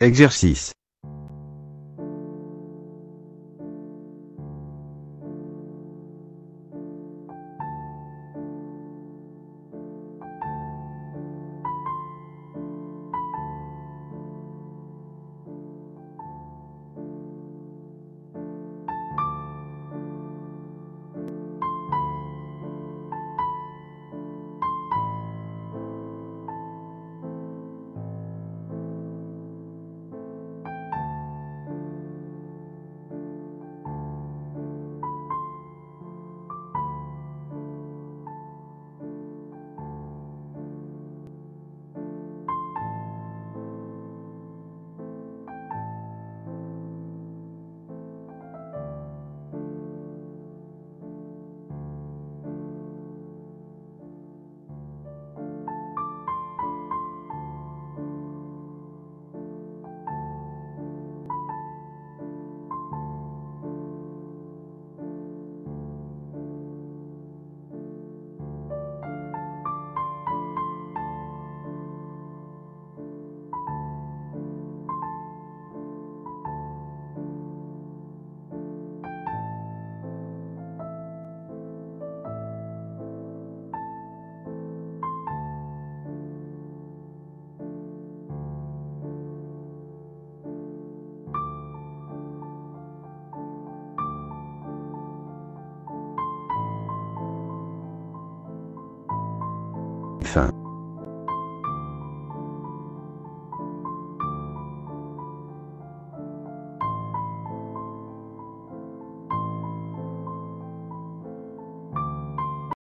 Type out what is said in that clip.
Exercice. Fin.